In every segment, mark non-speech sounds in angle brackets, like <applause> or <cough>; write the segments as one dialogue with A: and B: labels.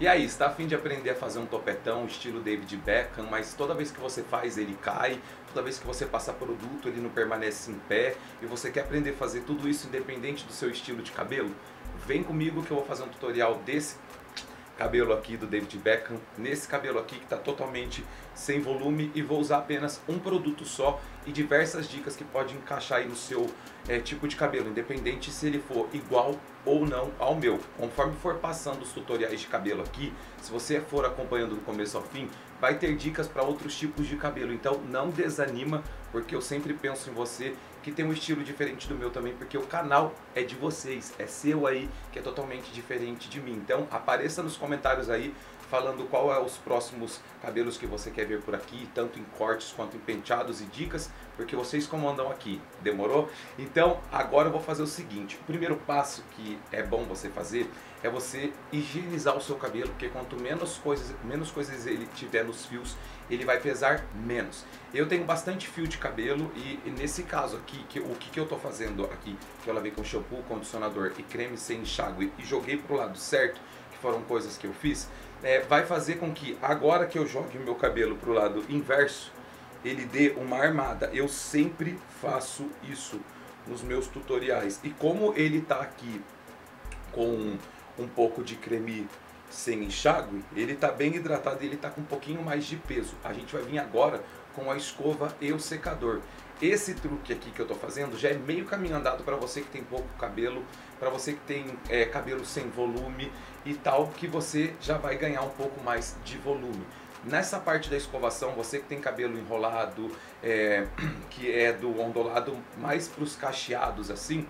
A: E aí, está a fim de aprender a fazer um topetão estilo David Beckham, mas toda vez que você faz ele cai, toda vez que você passa produto ele não permanece em pé e você quer aprender a fazer tudo isso independente do seu estilo de cabelo? Vem comigo que eu vou fazer um tutorial desse cabelo aqui do David Beckham, nesse cabelo aqui que está totalmente sem volume e vou usar apenas um produto só e diversas dicas que pode encaixar aí no seu é, tipo de cabelo, independente se ele for igual ou não ao meu. Conforme for passando os tutoriais de cabelo aqui, se você for acompanhando do começo ao fim, vai ter dicas para outros tipos de cabelo. Então não desanima, porque eu sempre penso em você que tem um estilo diferente do meu também, porque o canal é de vocês, é seu aí, que é totalmente diferente de mim. Então apareça nos comentários aí falando qual é os próximos cabelos que você quer ver por aqui, tanto em cortes quanto em penteados e dicas, porque vocês comandam aqui, demorou? Então agora eu vou fazer o seguinte, o primeiro passo que é bom você fazer é você higienizar o seu cabelo, porque quanto menos coisas, menos coisas ele tiver nos fios, ele vai pesar menos. Eu tenho bastante fio de cabelo e, e nesse caso aqui, que, o que, que eu estou fazendo aqui, que eu lavei com shampoo, condicionador e creme sem enxágue e joguei para o lado certo, foram coisas que eu fiz, é, vai fazer com que agora que eu jogue o meu cabelo para o lado inverso, ele dê uma armada. Eu sempre faço isso nos meus tutoriais. E como ele está aqui com um pouco de creme sem enxágue, ele está bem hidratado e ele está com um pouquinho mais de peso. A gente vai vir agora com a escova e o secador. Esse truque aqui que eu estou fazendo já é meio caminho andado para você que tem pouco cabelo, para você que tem é, cabelo sem volume e tal, que você já vai ganhar um pouco mais de volume. Nessa parte da escovação, você que tem cabelo enrolado, é, <clears throat> que é do ondulado mais para os cacheados assim,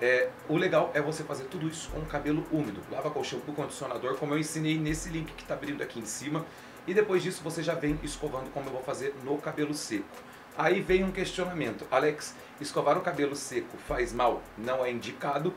A: é, o legal é você fazer tudo isso com o cabelo úmido. Lava com shampoo, condicionador, como eu ensinei nesse link que está abrindo aqui em cima. E depois disso você já vem escovando como eu vou fazer no cabelo seco. Aí vem um questionamento. Alex, escovar o cabelo seco faz mal? Não é indicado.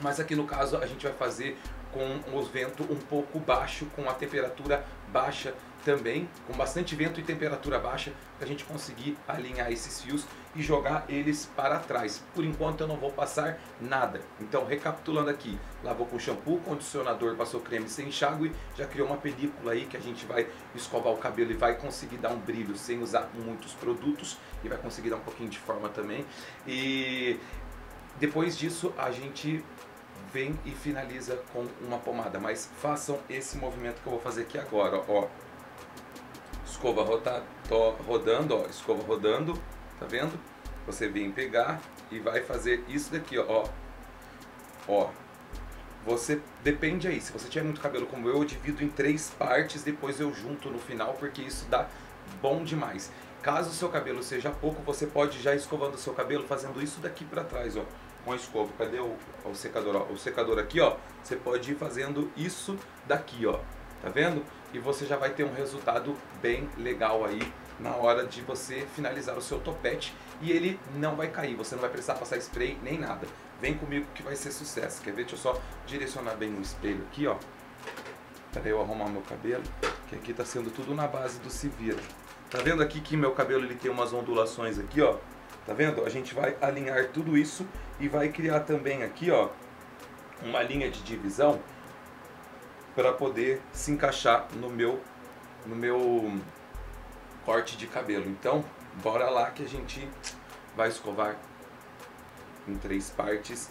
A: Mas aqui no caso a gente vai fazer com o vento um pouco baixo, com a temperatura baixa também, com bastante vento e temperatura baixa, para a gente conseguir alinhar esses fios e jogar eles para trás. Por enquanto eu não vou passar nada. Então, recapitulando aqui, lavou com shampoo, condicionador, passou creme sem enxágue, já criou uma película aí que a gente vai escovar o cabelo e vai conseguir dar um brilho sem usar muitos produtos e vai conseguir dar um pouquinho de forma também. E depois disso a gente vem e finaliza com uma pomada, mas façam esse movimento que eu vou fazer aqui agora, ó. Escova rotar, tô rodando, ó, escova rodando, tá vendo? Você vem pegar e vai fazer isso daqui, ó. Ó. Você depende aí, se você tiver muito cabelo como eu, eu divido em três partes, depois eu junto no final, porque isso dá bom demais. Caso o seu cabelo seja pouco, você pode já escovando o seu cabelo fazendo isso daqui para trás, ó com a escova. Cadê o, o secador? Ó? O secador aqui, ó. Você pode ir fazendo isso daqui, ó. Tá vendo? E você já vai ter um resultado bem legal aí na hora de você finalizar o seu topete e ele não vai cair, você não vai precisar passar spray nem nada. Vem comigo que vai ser sucesso. Quer ver? Deixa eu só direcionar bem o espelho aqui, ó. Para eu arrumar meu cabelo, que aqui tá sendo tudo na base do se vira. Tá vendo aqui que meu cabelo ele tem umas ondulações aqui, ó? Tá vendo? A gente vai alinhar tudo isso e vai criar também aqui, ó, uma linha de divisão para poder se encaixar no meu no meu corte de cabelo. Então, bora lá que a gente vai escovar em três partes,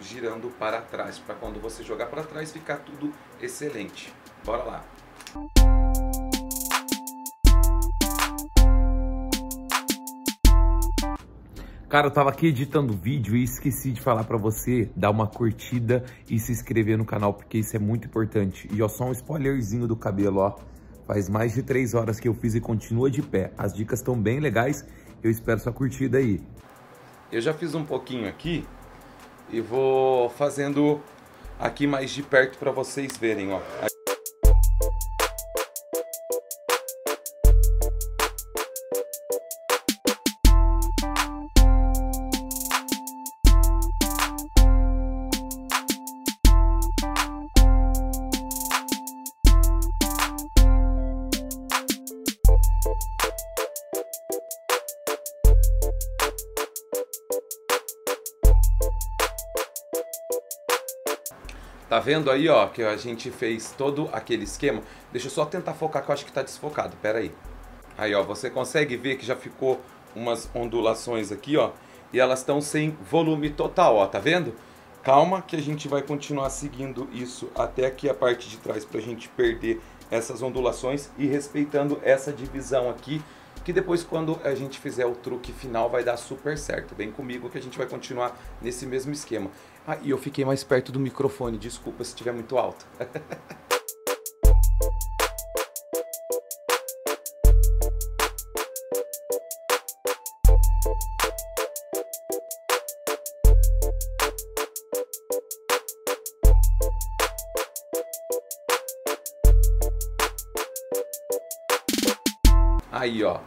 A: girando para trás, para quando você jogar para trás ficar tudo excelente. Bora lá. Cara, eu tava aqui editando vídeo e esqueci de falar pra você dar uma curtida e se inscrever no canal, porque isso é muito importante. E ó, só um spoilerzinho do cabelo, ó. Faz mais de três horas que eu fiz e continua de pé. As dicas estão bem legais, eu espero sua curtida aí. Eu já fiz um pouquinho aqui e vou fazendo aqui mais de perto pra vocês verem, ó. Tá vendo aí, ó, que a gente fez todo aquele esquema? Deixa eu só tentar focar, que eu acho que tá desfocado. Pera aí. Aí, ó, você consegue ver que já ficou umas ondulações aqui, ó. E elas estão sem volume total, ó, tá vendo? Calma que a gente vai continuar seguindo isso até aqui a parte de trás pra gente perder essas ondulações e respeitando essa divisão aqui, que depois quando a gente fizer o truque final vai dar super certo. Vem comigo que a gente vai continuar nesse mesmo esquema. Ah, e eu fiquei mais perto do microfone, desculpa se estiver muito alto. Aí, ó.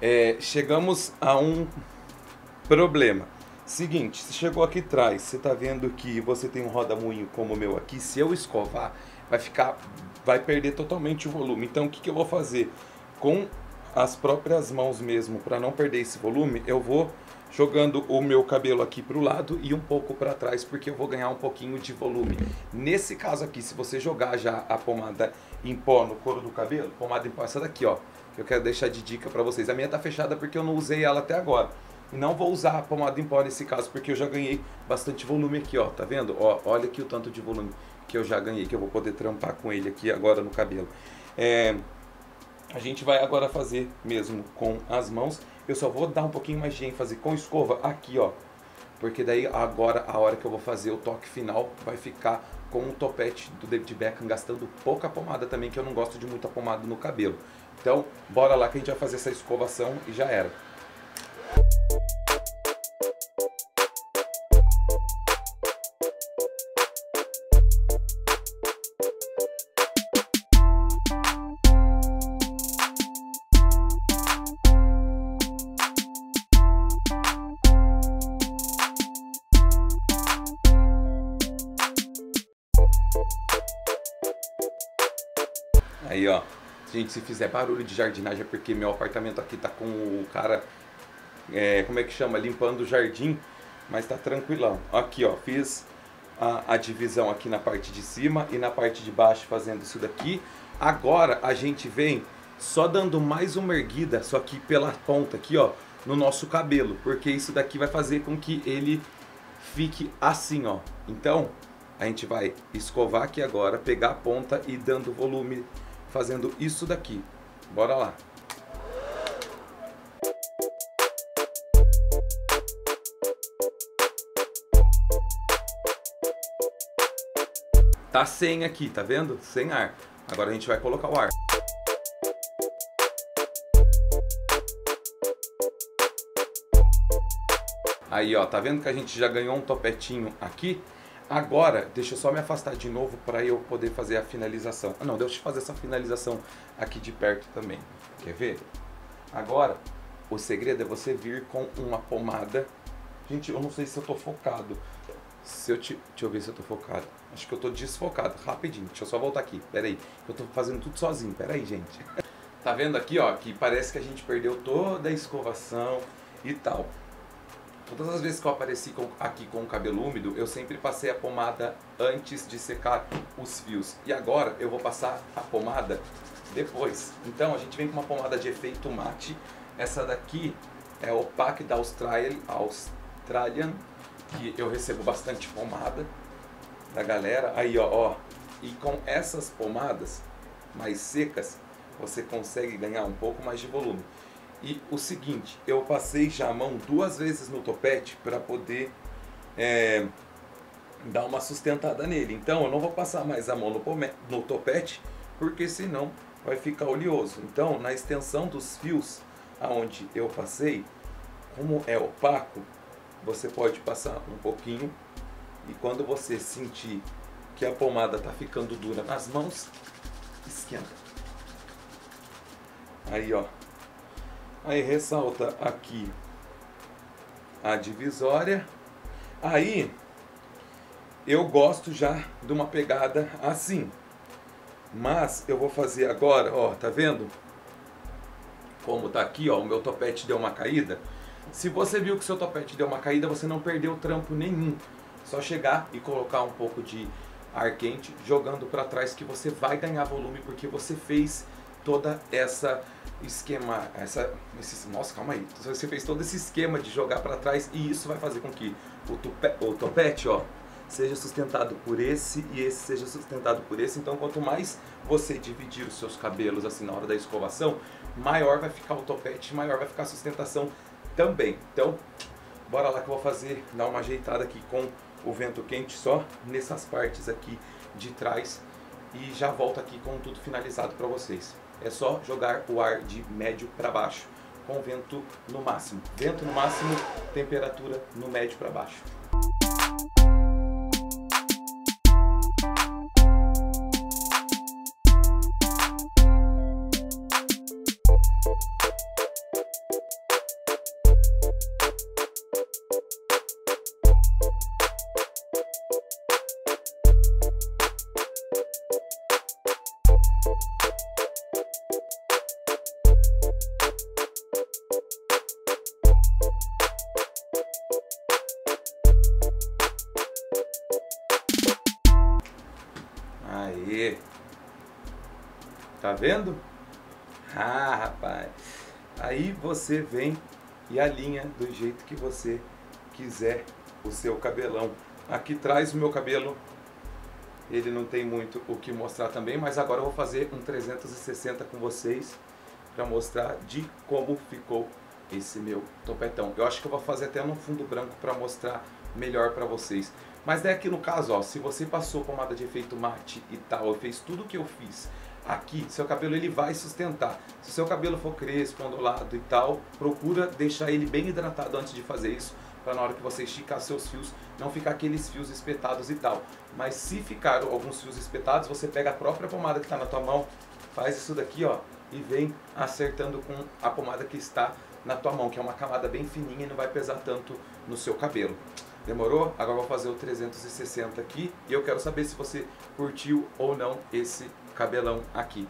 A: É, chegamos a um problema. Seguinte, você chegou aqui atrás, você está vendo que você tem um roda-moinho como o meu aqui. Se eu escovar, vai ficar, vai perder totalmente o volume. Então, o que, que eu vou fazer? Com as próprias mãos mesmo, para não perder esse volume, eu vou jogando o meu cabelo aqui para o lado e um pouco para trás, porque eu vou ganhar um pouquinho de volume. Nesse caso aqui, se você jogar já a pomada em pó no couro do cabelo, pomada em pó, essa daqui, ó, que eu quero deixar de dica para vocês. A minha tá fechada porque eu não usei ela até agora. E não vou usar a pomada em pó nesse caso, porque eu já ganhei bastante volume aqui, ó. Tá vendo? Ó, olha aqui o tanto de volume que eu já ganhei, que eu vou poder trampar com ele aqui agora no cabelo. É, a gente vai agora fazer mesmo com as mãos. Eu só vou dar um pouquinho mais de ênfase com escova aqui, ó. Porque daí agora, a hora que eu vou fazer o toque final, vai ficar com o topete do David Beckham, gastando pouca pomada também, que eu não gosto de muita pomada no cabelo. Então, bora lá que a gente vai fazer essa escovação e já era. Aí, ó. Gente, se fizer barulho de jardinagem é porque meu apartamento aqui tá com o cara, é, como é que chama? Limpando o jardim, mas tá tranquilão. Aqui, ó, fiz a, a, divisão aqui na parte de cima e na parte de baixo fazendo isso daqui. Agora a gente vem só dando mais uma erguida, só que pela ponta aqui, ó, no nosso cabelo, porque isso daqui vai fazer com que ele fique assim, ó. Então, a gente vai escovar aqui agora, pegar a ponta e dando volume fazendo isso daqui. Bora lá. Tá sem aqui, tá vendo? Sem ar. Agora a gente vai colocar o ar. Aí, ó, tá vendo que a gente já ganhou um topetinho aqui? Agora, deixa eu só me afastar de novo para eu poder fazer a finalização. Ah, não, deixa eu fazer essa finalização aqui de perto também. Quer ver? Agora, o segredo é você vir com uma pomada. Gente, eu não sei se eu tô focado. Se eu te... Deixa eu ver se eu tô focado. Acho que eu tô desfocado. Rapidinho. Deixa eu só voltar aqui. Pera aí. Eu tô fazendo tudo sozinho. Pera aí, gente. <laughs> Tá vendo aqui, ó, que parece que a gente perdeu toda a escovação e tal. Todas as vezes que eu apareci com, aqui com o cabelo úmido, eu sempre passei a pomada antes de secar os fios. E agora eu vou passar a pomada depois. Então a gente vem com uma pomada de efeito mate. Essa daqui é Opaque da Australian, Australian, que eu recebo bastante pomada da galera. Aí ó, ó, e com essas pomadas mais secas, você consegue ganhar um pouco mais de volume. E o seguinte, eu passei já a mão duas vezes no topete para poder é, dar uma sustentada nele. Então eu não vou passar mais a mão no, no topete, porque senão vai ficar oleoso. Então na extensão dos fios aonde eu passei, como é opaco, você pode passar um pouquinho e quando você sentir que a pomada está ficando dura nas mãos, esquenta. Aí ó, Aí ressalta aqui a divisória. Aí eu gosto já de uma pegada assim. Mas eu vou fazer agora, ó, tá vendo? Como tá aqui, ó, o meu topete deu uma caída. Se você viu que seu topete deu uma caída, você não perdeu trampo nenhum. Só chegar e colocar um pouco de ar quente, jogando para trás que você vai ganhar volume porque você fez toda essa esquema, essa, esse, nossa, calma aí, você fez todo esse esquema de jogar para trás e isso vai fazer com que o, o topete, ó, seja sustentado por esse e esse seja sustentado por esse. Então, quanto mais você dividir os seus cabelos assim na hora da escovação, maior vai ficar o topete, maior vai ficar a sustentação também. Então, bora lá que eu vou fazer, dar uma ajeitada aqui com o vento quente só nessas partes aqui de trás e já volto aqui com tudo finalizado para vocês. É só jogar o ar de médio para baixo com vento no máximo. Vento no máximo, temperatura no médio para baixo. Tá vendo? Ah, rapaz! Aí você vem e alinha do jeito que você quiser o seu cabelão. Aqui traz o meu cabelo, ele não tem muito o que mostrar também, mas agora eu vou fazer um 360 com vocês para mostrar de como ficou esse meu topetão. Eu acho que eu vou fazer até no fundo branco para mostrar melhor para vocês. Mas é aqui no caso, ó, se você passou pomada de efeito mate e tal, fez tudo que eu fiz aqui, seu cabelo ele vai sustentar. Se seu cabelo for crespo, ondulado e tal, procura deixar ele bem hidratado antes de fazer isso, para na hora que você esticar seus fios, não ficar aqueles fios espetados e tal. Mas se ficar alguns fios espetados, você pega a própria pomada que está na tua mão, faz isso daqui, ó, e vem acertando com a pomada que está na tua mão, que é uma camada bem fininha e não vai pesar tanto no seu cabelo. Demorou? Agora vou fazer o 360 aqui e eu quero saber se você curtiu ou não esse cabelão aqui.